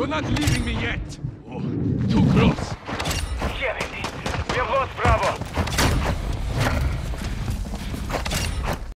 You're not leaving me yet!